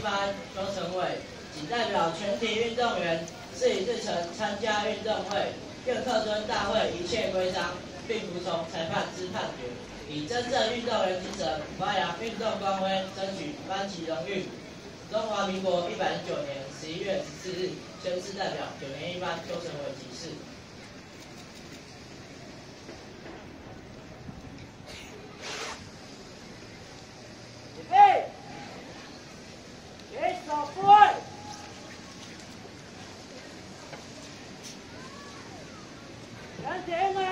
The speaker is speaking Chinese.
一班邱成伟仅代表全体运动员事以至诚参加运动会，愿恪遵大会一切规章，并服从裁判之判决，以真正运动员精神，发扬运动光辉，争取班级荣誉。中华民国一百零九年十一月十四日，宣誓代表九年一班邱成伟级士。全体人